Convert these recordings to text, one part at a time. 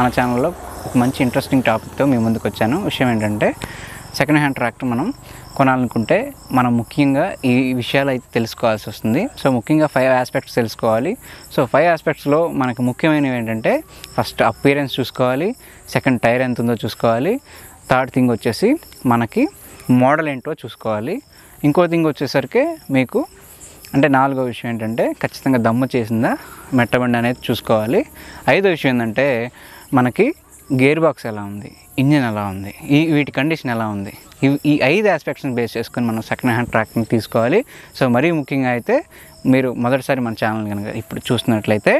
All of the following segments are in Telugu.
మన ఛానల్లో ఒక మంచి ఇంట్రెస్టింగ్ టాపిక్తో మీ ముందుకు వచ్చాను. విషయం ఏంటంటే సెకండ్ హ్యాండ్ ట్రాక్టర్ మనం కొనాలనుకుంటే మనం ముఖ్యంగా ఈ విషయాలు అయితే తెలుసుకోవాల్సి వస్తుంది. సో ముఖ్యంగా ఫైవ్ ఆస్పెక్ట్స్ తెలుసుకోవాలి. సో ఫైవ్ ఆస్పెక్ట్స్లో మనకు ముఖ్యమైనవి ఏంటంటే ఫస్ట్ అపీరెన్స్ చూసుకోవాలి సెకండ్ టైర్ ఎంత ఉందో చూసుకోవాలి థర్డ్ థింగ్ వచ్చేసి మనకి మోడల్ ఏంటో చూసుకోవాలి. ఇంకో థింగ్ వచ్చేసరికి మీకు అంటే నాలుగో విషయం ఏంటంటే ఖచ్చితంగా దమ్ము చేసిందా మెట్టబండి అనేది చూసుకోవాలి. ఐదో విషయం ఏంటంటే మనకి గేర్ బాక్స్ ఎలా ఉంది? ఇంజిన్ ఎలా ఉంది? ఈ వీటి కండిషన్ ఎలా ఉంది? ఇవి ఈ ఐదు ఆస్పెక్ట్స్ని బేస్ చేసుకొని మనం సెకండ్ హ్యాండ్ ట్రాక్ని తీసుకోవాలి. సో మరీ ముఖ్యంగా అయితే మీరు మొదటిసారి మన ఛానల్ కనుక ఇప్పుడు చూస్తున్నట్లయితే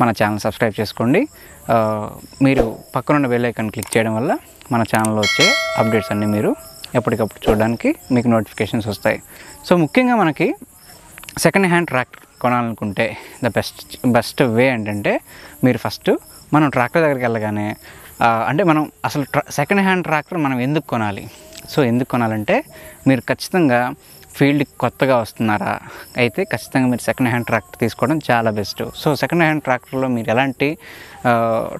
మన ఛానల్ సబ్స్క్రైబ్ చేసుకోండి. మీరు పక్కనున్న బెల్ ఐకాన్ క్లిక్ చేయడం వల్ల మన ఛానల్లో వచ్చే అప్డేట్స్ అన్నీ మీరు ఎప్పటికప్పుడు చూడడానికి మీకు నోటిఫికేషన్స్ వస్తాయి. సో ముఖ్యంగా మనకి సెకండ్ హ్యాండ్ ట్రాక్టర్ కొనాలనుకుంటే ద బెస్ట్ బెస్ట్ వే ఏంటంటే మీరు ఫస్ట్ మనం ట్రాక్టర్ దగ్గరికి వెళ్ళగానే అంటే మనం అసలు ట్రా సెకండ్ హ్యాండ్ ట్రాక్టర్ మనం ఎందుకు కొనాలి? సో ఎందుకు కొనాలంటే మీరు ఖచ్చితంగా ఫీల్డ్కి కొత్తగా వస్తున్నారా? అయితే ఖచ్చితంగా మీరు సెకండ్ హ్యాండ్ ట్రాక్టర్ తీసుకోవడం చాలా బెస్ట్ సో సెకండ్ హ్యాండ్ ట్రాక్టర్లో మీరు ఎలాంటి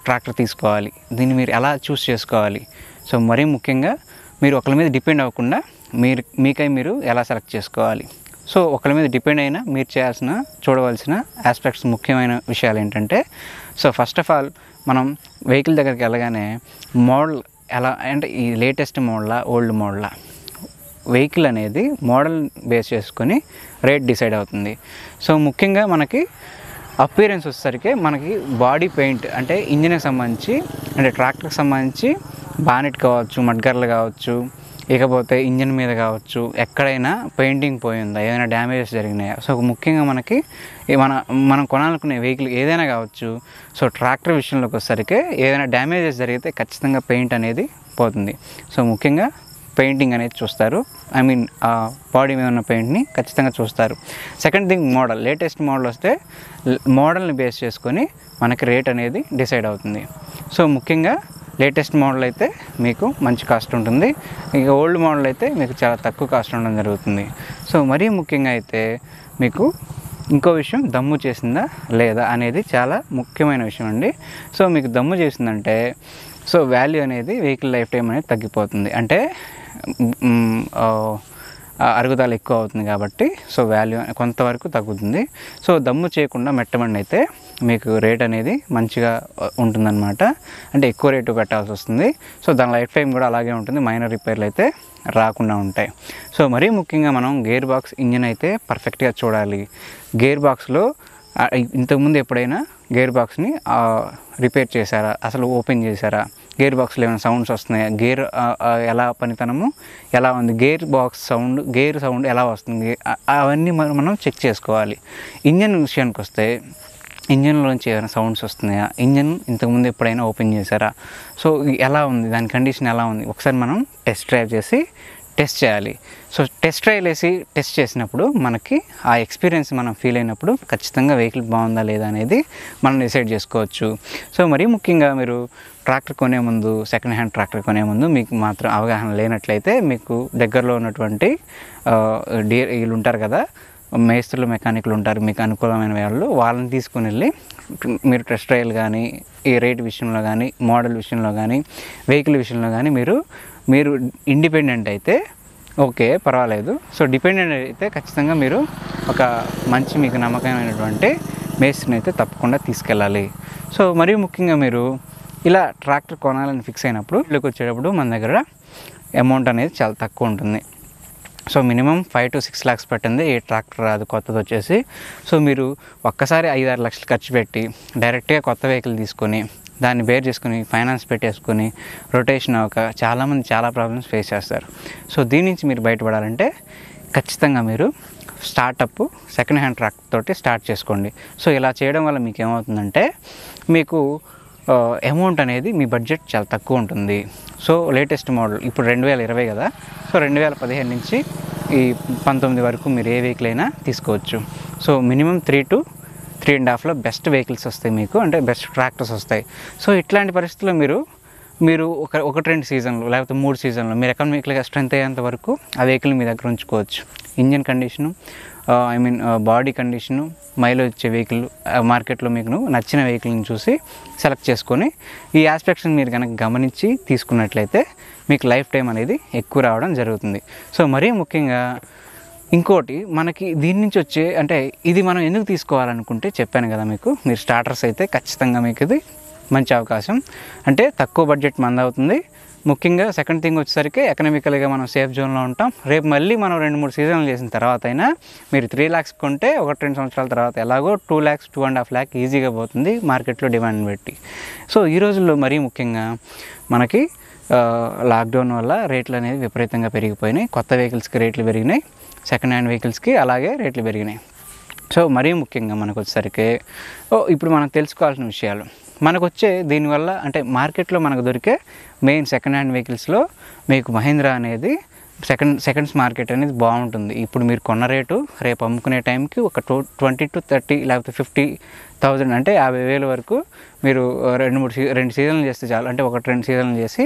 ట్రాక్టర్ తీసుకోవాలి? దీన్ని మీరు ఎలా చూస్ చేసుకోవాలి? సో మరీ ముఖ్యంగా మీరు ఒకరి మీద డిపెండ్ అవ్వకుండా మీరు మీకై మీరు ఎలా సెలెక్ట్ చేసుకోవాలి? సో ఒకరి మీద డిపెండ్ అయినా మీరు చేయాల్సిన చూడవలసిన ఆస్పెక్ట్స్ ముఖ్యమైన విషయాలు ఏంటంటే సో ఫస్ట్ ఆఫ్ ఆల్ మనం వెహికల్ దగ్గరికి వెళ్ళగానే మోడల్ ఎలా అంటే ఈ లేటెస్ట్ మోడలా ఓల్డ్ మోడలా వెహికల్ అనేది మోడల్ బేస్ చేసుకొని రేట్ డిసైడ్ అవుతుంది. సో ముఖ్యంగా మనకి అపీరెన్స్ వచ్చేసరికి మనకి బాడీ పెయింట్ అంటే ఇంజిన్కి సంబంధించి అంటే ట్రాక్టర్కి సంబంధించి బానెట్ కావచ్చు మడ్గర్లు కావచ్చు ఇకపోతే ఇంజిన్ మీద కావచ్చు ఎక్కడైనా పెయింటింగ్ పోయిందా ఏదైనా డ్యామేజెస్ జరిగినాయా? సో ముఖ్యంగా మనకి మన మనం కొనాలనుకునే వెహికల్ ఏదైనా కావచ్చు సో ట్రాక్టర్ విషయంలోకి వచ్చేసరికి ఏదైనా డ్యామేజెస్ జరిగితే ఖచ్చితంగా పెయింట్ అనేది పోతుంది. సో ముఖ్యంగా పెయింటింగ్ అనేది చూస్తారు. ఐ మీన్ ఆ బాడీ మీద ఉన్న పెయింట్ని ఖచ్చితంగా చూస్తారు. Second thing model. Latest model వస్తే మోడల్ని బేస్ చేసుకొని మనకి రేట్ అనేది డిసైడ్ అవుతుంది. సో ముఖ్యంగా లేటెస్ట్ మోడల్ అయితే మీకు మంచి కాస్ట్ ఉంటుంది. ఇక ఓల్డ్ మోడల్ అయితే మీకు చాలా తక్కువ కాస్ట్ ఉండడం జరుగుతుంది. సో మరీ ముఖ్యంగా అయితే మీకు ఇంకో విషయం దమ్ము చేసిందా లేదా అనేది చాలా ముఖ్యమైన విషయం అండి. సో మీకు దమ్ము చేసిందంటే సో వాల్యూ అనేది వెహికల్ లైఫ్ టైం అనేది తగ్గిపోతుంది. అంటే అరుగుదల ఎక్కువ అవుతుంది కాబట్టి సో వాల్యూ కొంతవరకు తగ్గుతుంది. సో దమ్ము చేయకుండా మెట్టమండి అయితే మీకు రేట్ అనేది మంచిగా ఉంటుందన్నమాట. అంటే ఎక్కువ రేటు పెట్టాల్సి వస్తుంది. సో దాని లైఫ్ టైం కూడా అలాగే ఉంటుంది. మైనర్ రిపేర్లు అయితే రాకుండా ఉంటాయి. సో మరీ ముఖ్యంగా మనం గేర్ బాక్స్ ఇంజిన్ అయితే పర్ఫెక్ట్గా చూడాలి. గేర్ బాక్స్లో ఇంతకుముందు ఎప్పుడైనా గేర్ బాక్స్ని రిపేర్ చేశారా? అసలు ఓపెన్ చేశారా? గేర్ బాక్స్లో ఏమైనా సౌండ్స్ వస్తున్నాయా? గేర్ ఎలా పనితనము? ఎలా ఉంది? Gear box sound gear sound ఎలా వస్తుంది? అవన్నీ మనం మనం చెక్ చేసుకోవాలి. ఇంజన్ విషయానికి వస్తే ఇంజన్లోంచి ఏమైనా సౌండ్స్ వస్తున్నాయా? ఇంజన్ ఇంతకుముందు ఎప్పుడైనా ఓపెన్ చేశారా? సో ఎలా ఉంది? దాని కండిషన్ ఎలా ఉంది? ఒకసారి మనం టెస్ట్ డ్రైవ్ చేసి టెస్ట్ చేయాలి. సో టెస్ట్ డ్రైవ్ వేసి టెస్ట్ చేసినప్పుడు మనకి ఆ ఎక్స్పీరియన్స్ మనం ఫీల్ అయినప్పుడు ఖచ్చితంగా వెహికల్ బాగుందా లేదా అనేది మనం డిసైడ్ చేసుకోవచ్చు. సో మరీ ముఖ్యంగా మీరు ట్రాక్టర్ కొనే ముందు సెకండ్ హ్యాండ్ ట్రాక్టర్ కొనే ముందు మీకు మాత్రం అవగాహన లేనట్లయితే మీకు దగ్గరలో ఉన్నటువంటి డీర్ వీళ్ళు ఉంటారు కదా మేస్త్రులు మెకానిక్లు ఉంటారు మీకు అనుకూలమైన వాళ్ళు వాళ్ళని తీసుకుని వెళ్ళి మీరు టెస్ట్ ట్రయల్ కానీ ఈ రేట్ విషయంలో కానీ మోడల్ విషయంలో కానీ వెహికల్ విషయంలో కానీ మీరు మీరు ఇండిపెండెంట్ అయితే ఓకే పర్వాలేదు. సో డిపెండెంట్ అయితే ఖచ్చితంగా మీరు ఒక మంచి మీకు నమ్మకమైనటువంటి మేస్త్రిని అయితే తప్పకుండా తీసుకెళ్ళాలి. సో మరీ ముఖ్యంగా మీరు ఇలా ట్రాక్టర్ కొనాలని ఫిక్స్ అయినప్పుడు ఇళ్ళకి వచ్చేటప్పుడు మన దగ్గర అమౌంట్ అనేది చాలా తక్కువ ఉంటుంది. So minimum five to six lakhs పెట్టింది ఏ ట్రాక్టర్ అది కొత్తది వచ్చేసి. సో మీరు ఒక్కసారి ఐదు ఆరు లక్షలు ఖర్చు పెట్టి డైరెక్ట్గా కొత్త వెహికల్ తీసుకొని దాన్ని బేర్ చేసుకుని ఫైనాన్స్ పెట్టేసుకొని రొటేషన్ అవ్వక చాలామంది చాలా ప్రాబ్లమ్స్ ఫేస్ చేస్తారు. సో దీని నుంచి మీరు బయటపడాలంటే ఖచ్చితంగా మీరు స్టార్టప్ సెకండ్ హ్యాండ్ ట్రాక్ తోటి స్టార్ట్ చేసుకోండి. సో ఇలా చేయడం వల్ల మీకు ఏమవుతుందంటే మీకు అమౌంట్ అనేది మీ బడ్జెట్ చాలా తక్కువ ఉంటుంది. సో లేటెస్ట్ మోడల్ ఇప్పుడు రెండు వేల ఇరవై కదా? సో రెండు వేల పదిహేను నుంచి ఈ పంతొమ్మిది వరకు మీరు ఏ వెహికల్ అయినా తీసుకోవచ్చు. So minimum three to three and హాఫ్లో బెస్ట్ వెహికల్స్ వస్తాయి మీకు అంటే బెస్ట్ ట్రాక్టర్స్ వస్తాయి. సో ఇట్లాంటి పరిస్థితుల్లో మీరు మీరు ఒక ఒకటి రెండు సీజన్లు లేకపోతే మూడు సీజన్లు మీరు ఎకనామికల్గా స్ట్రెంత్ అయ్యేంత వరకు ఆ వెహికల్ మీ దగ్గర ఉంచుకోవచ్చు. Engine condition I mean body condition mileage వచ్చే వెహికల్ మార్కెట్లో మీకు నచ్చిన వెహికల్ని చూసి సెలెక్ట్ చేసుకొని ఈ ఆస్పెక్ట్స్ని మీరు కనుక గమనించి తీసుకున్నట్లయితే మీకు లైఫ్ టైం అనేది ఎక్కువ రావడం జరుగుతుంది. సో మరీ ముఖ్యంగా ఇంకోటి మనకి దీని నుంచి వచ్చే అంటే ఇది మనం ఎందుకు తీసుకోవాలనుకుంటే చెప్పాను కదా మీకు మీరు స్టార్టర్స్ అయితే ఖచ్చితంగా మీకు ఇది మంచి అవకాశం. అంటే తక్కువ బడ్జెట్ మంద అవుతుంది. ముఖ్యంగా సెకండ్ థింగ్ వచ్చేసరికి ఎకనామికల్గా మనం సేఫ్ జోన్లో ఉంటాం. రేపు మళ్ళీ మనం రెండు మూడు సీజన్లు చేసిన తర్వాత అయినా మీరు త్రీ ల్యాక్స్ కొంటే ఒకటి రెండు సంవత్సరాల తర్వాత ఎలాగో two lakhs two and half lakh ఈజీగా పోతుంది మార్కెట్లో డిమాండ్ పెట్టి. సో ఈ రోజుల్లో మరీ ముఖ్యంగా మనకి లాక్డౌన్ వల్ల రేట్లు అనేవి విపరీతంగా పెరిగిపోయినాయి. కొత్త వెహికల్స్కి రేట్లు పెరిగినాయి. సెకండ్ హ్యాండ్ వెహికల్స్కి అలాగే రేట్లు పెరిగినాయి. సో మరీ ముఖ్యంగా మనకు వచ్చేసరికి ఓ ఇప్పుడు మనం తెలుసుకోవాల్సిన విషయాలు. మనకు వచ్చే దీనివల్ల అంటే మార్కెట్లో మనకు దొరికే మెయిన్ సెకండ్ హ్యాండ్ వెహికల్స్లో మీకు మహీంద్రా అనేది సెకండ్ సెకండ్స్ మార్కెట్ అనేది బాగుంటుంది. ఇప్పుడు మీరు కొన్న రేటు రేపు అమ్ముకునే టైంకి ఒక టూ ట్వంటీ టు థర్టీ లేకపోతే ఫిఫ్టీ థౌజండ్ అంటే యాభై వేల వరకు మీరు రెండు మూడు సీ రెండు సీజన్లు చేస్తే చాలు. అంటే ఒకటి రెండు సీజన్లు చేసి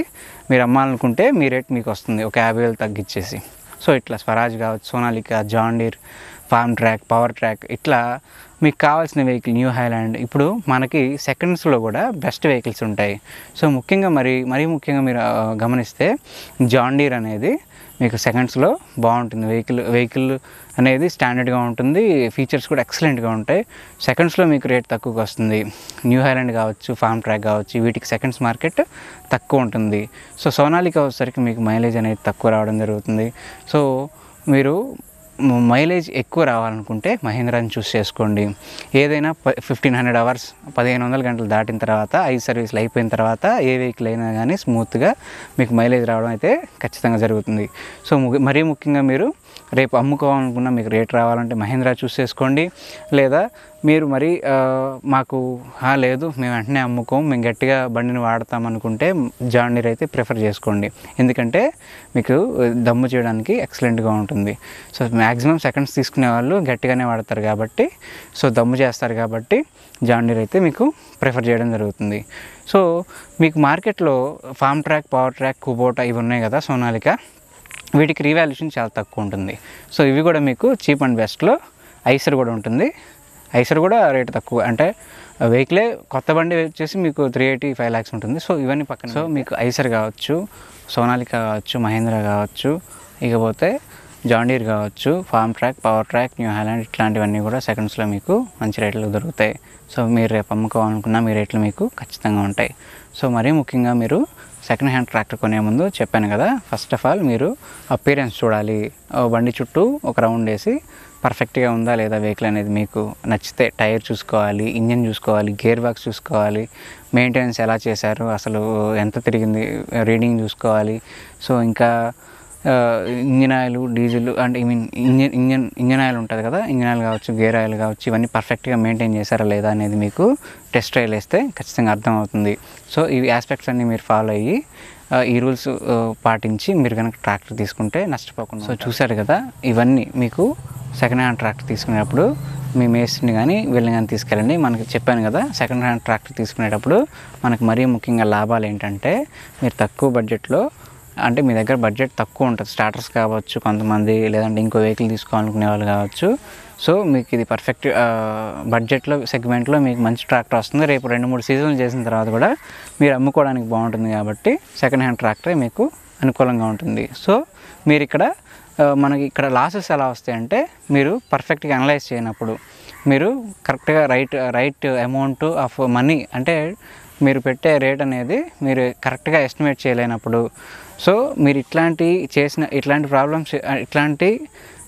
మీరు అమ్మాలనుకుంటే మీ రేట్ మీకు వస్తుంది. ఒక యాభై వేలు తగ్గించేసి సో ఇట్లా స్వరాజ్ కావచ్చు Sonalika John Deere Farmtrac Powertrac ఇట్లా మీకు కావాల్సిన వెహికల్ న్యూ హైలాండ్. ఇప్పుడు మనకి సెకండ్స్లో కూడా బెస్ట్ వెహికల్స్ ఉంటాయి. సో ముఖ్యంగా మరి మరీ ముఖ్యంగా మీరు గమనిస్తే జాండీర్ అనేది మీకు సెకండ్స్లో బాగుంటుంది. వెహికల్ వెహికల్ అనేది స్టాండర్డ్గా ఉంటుంది. ఫీచర్స్ కూడా ఎక్సలెంట్గా ఉంటాయి. సెకండ్స్లో మీకు రేట్ తక్కువకి వస్తుంది. న్యూ హైలాండ్ కావచ్చు ఫామ్ ట్రాక్ కావచ్చు వీటికి సెకండ్స్ మార్కెట్ తక్కువ ఉంటుంది. సో సోనాలికా వచ్చేసరికి మీకు మైలేజ్ అనేది తక్కువ రావడం జరుగుతుంది. సో మీరు మైలేజ్ ఎక్కువ రావాలనుకుంటే మహీంద్రాని చూస్ చేసుకోండి. ఏదైనా ఫిఫ్టీన్ హండ్రెడ్ అవర్స్ పదిహేను వందల గంటలు దాటిన తర్వాత ఐదు సర్వీసులు అయిపోయిన తర్వాత ఏ వెహికల్ అయినా కానీ స్మూత్గా మీకు మైలేజ్ రావడం అయితే ఖచ్చితంగా జరుగుతుంది. సో మరీ ముఖ్యంగా మీరు రేపు అమ్ముకోవాలనుకున్న మీకు రేట్ రావాలంటే మహీంద్రా చూస్ చేసుకోండి. లేదా మీరు మరి మాకు లేదు మేము వెంటనే అమ్ముకోం మేము గట్టిగా బండిని వాడతాం అనుకుంటే జాండీర్ అయితే ప్రిఫర్ చేసుకోండి. ఎందుకంటే మీకు దమ్ము చేయడానికి ఎక్సలెంట్గా ఉంటుంది. సో మ్యాక్సిమం సెకండ్స్ తీసుకునే వాళ్ళు గట్టిగానే వాడతారు కాబట్టి సో దమ్ము చేస్తారు కాబట్టి జాండీర్ అయితే మీకు ప్రిఫర్ చేయడం జరుగుతుంది. సో మీకు మార్కెట్లో Farmtrac Powertrac Kubota ఇవి ఉన్నాయి కదా సోనాలిక. వీటికి రీవాల్యూషన్ చాలా తక్కువ ఉంటుంది. సో ఇవి కూడా మీకు చీప్ అండ్ బెస్ట్లో ఐసర్ కూడా ఉంటుంది. ఐసర్ కూడా రేట్ తక్కువ అంటే వెహికలే కొత్త బండి వచ్చేసి మీకు త్రీ ఎయిటీ ఫైవ్ ల్యాక్స్ ఉంటుంది. సో ఇవన్నీ పక్కన సో మీకు ఐసర్ కావచ్చు సోనాలిక కావచ్చు మహేంద్ర కావచ్చు ఇకపోతే జాండీర్ కావచ్చు Farmtrac Powertrac New Holland ఇట్లాంటివన్నీ కూడా సెకండ్స్లో మీకు మంచి రేట్లకు దొరుకుతాయి. సో మీరు రేపు అమ్ముకోవాలనుకున్న మీ రేట్లు మీకు ఖచ్చితంగా ఉంటాయి. సో మరీ ముఖ్యంగా మీరు సెకండ్ హ్యాండ్ ట్రాక్టర్ కొనే ముందు చెప్పాను కదా ఫస్ట్ ఆఫ్ ఆల్ మీరు అపీరెన్స్ చూడాలి. బండి చుట్టూ ఒక రౌండ్ వేసి పర్ఫెక్ట్గా ఉందా లేదా వెహికల్ అనేది మీకు నచ్చితే టైర్ చూసుకోవాలి ఇంజిన్ చూసుకోవాలి గేర్ బాక్స్ చూసుకోవాలి మెయింటెనెన్స్ ఎలా చేశారు అసలు ఎంత తిరిగింది రీడింగ్ చూసుకోవాలి. సో ఇంకా ఇంజిన్ ఆయిల్ డీజిల్ అంటే I mean engine engine engine oil ఉంటుంది కదా ఇంజిన్ ఆయిల్ కావచ్చు గేర్ ఆయిల్ కావచ్చు ఇవన్నీ పర్ఫెక్ట్గా మెయింటైన్ చేశారా లేదా అనేది మీకు టెస్ట్ ట్రైల్ వేస్తే ఖచ్చితంగా అర్థమవుతుంది. సో ఈ ఆస్పెక్ట్స్ అన్నీ మీరు ఫాలో అయ్యి ఈ రూల్స్ పాటించి మీరు కనుక ట్రాక్టర్ తీసుకుంటే నష్టపోకుండా సో చూసారు కదా ఇవన్నీ మీకు సెకండ్ హ్యాండ్ ట్రాక్టర్ తీసుకునేటప్పుడు మీ మేస్త్రిని కానీ వీళ్ళని కానీ తీసుకెళ్ళండి. మనకి చెప్పాను కదా సెకండ్ హ్యాండ్ ట్రాక్టర్ తీసుకునేటప్పుడు మనకు మరీ ముఖ్యంగా లాభాలు ఏంటంటే మీరు తక్కువ బడ్జెట్లో అంటే మీ దగ్గర బడ్జెట్ తక్కువ ఉంటుంది. స్టార్టర్స్ కావచ్చు కొంతమంది లేదంటే ఇంకో వెహికల్ తీసుకోవాలనుకునే వాళ్ళు కావచ్చు. సో మీకు ఇది పర్ఫెక్ట్ బడ్జెట్లో సెగ్మెంట్లో మీకు మంచి ట్రాక్టర్ వస్తుంది. రేపు రెండు మూడు సీజన్లు చేసిన తర్వాత కూడా మీరు అమ్ముకోవడానికి బాగుంటుంది కాబట్టి సెకండ్ హ్యాండ్ ట్రాక్టరే మీకు అనుకూలంగా ఉంటుంది. సో మీరు ఇక్కడ మనకి ఇక్కడ లాసెస్ ఎలా వస్తాయంటే మీరు పర్ఫెక్ట్గా అనలైజ్ చేయనప్పుడు మీరు కరెక్ట్గా right right amount of money అంటే మీరు పెట్టే రేట్ అనేది మీరు కరెక్ట్గా ఎస్టిమేట్ చేయలేనప్పుడు. సో మీరు ఇట్లాంటి చేసిన ఇట్లాంటి ప్రాబ్లమ్స్ ఇట్లాంటి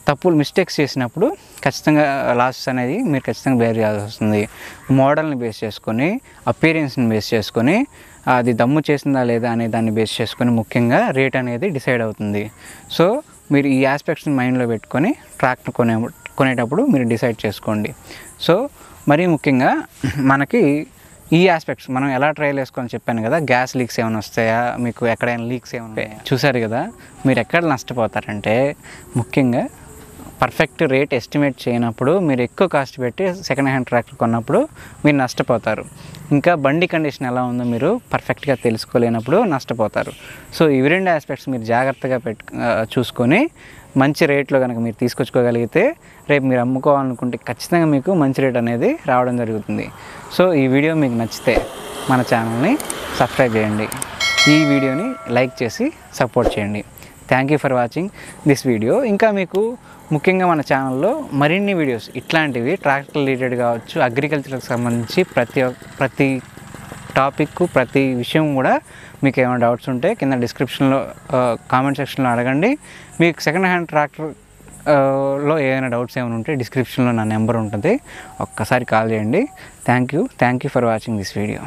తప్పులు మిస్టేక్స్ చేసినప్పుడు ఖచ్చితంగా లాసెస్ అనేది మీరు ఖచ్చితంగా బేర్ చేయాల్సి వస్తుంది. మోడల్ని బేస్ చేసుకొని అపీరియన్స్ని బేస్ చేసుకొని అది దమ్ము చేసిందా లేదా అనే దాన్ని బేస్ చేసుకొని ముఖ్యంగా రేట్ అనేది డిసైడ్ అవుతుంది. సో మీరు ఈ ఆస్పెక్ట్స్ని మైండ్లో పెట్టుకొని ట్రాక్టర్ కొనే కొనేటప్పుడు మీరు డిసైడ్ చేసుకోండి. సో మరీ ముఖ్యంగా మనకి ఈ ఆస్పెక్ట్స్ మనం ఎలా ట్రయల్ వేసుకోవాలని చెప్పాను కదా గ్యాస్ లీక్స్ ఏమైనా వస్తాయా మీకు ఎక్కడైనా లీక్స్ ఏమైనా చూసారు కదా మీరు ఎక్కడ నష్టపోతారంటే ముఖ్యంగా పర్ఫెక్ట్ రేట్ ఎస్టిమేట్ చేయనప్పుడు మీరు ఎక్కువ కాస్ట్ పెట్టి సెకండ్ హ్యాండ్ ట్రాక్టర్ కొన్నప్పుడు మీరు నష్టపోతారు. ఇంకా బండి కండిషన్ ఎలా ఉందో మీరు పర్ఫెక్ట్గా తెలుసుకోలేనప్పుడు నష్టపోతారు. సో ఇవి రెండు ఆస్పెక్ట్స్ మీరు జాగ్రత్తగా పెట్టు చూసుకొని మంచి రేట్లో కనుక మీరు తీసుకొచ్చుకోగలిగితే రేపు మీరు అమ్ముకోవాలనుకుంటే ఖచ్చితంగా మీకు మంచి రేట్ అనేది రావడం జరుగుతుంది. సో ఈ వీడియో మీకు నచ్చితే మన ఛానల్ని సబ్స్క్రైబ్ చేయండి. ఈ వీడియోని లైక్ చేసి సపోర్ట్ చేయండి. Thank you for watching this video ఇంకా మీకు ముఖ్యంగా మన ఛానల్లో మరిన్ని వీడియోస్ ఇట్లాంటివి ట్రాక్టర్ రిలేటెడ్ కావచ్చు అగ్రికల్చర్కి సంబంధించి ప్రతి ఒక్క- ప్రతి టాపిక్ ప్రతి విషయం కూడా మీకు ఏమైనా డౌట్స్ ఉంటే కింద డిస్క్రిప్షన్లో కామెంట్ సెక్షన్లో అడగండి. మీకు సెకండ్ హ్యాండ్ ట్రాక్టర్లో ఏదైనా డౌట్స్ ఏమైనా ఉంటే డిస్క్రిప్షన్లో నా నెంబర్ ఉంటుంది. ఒక్కసారి కాల్ చేయండి. Thank you thank you for watching this video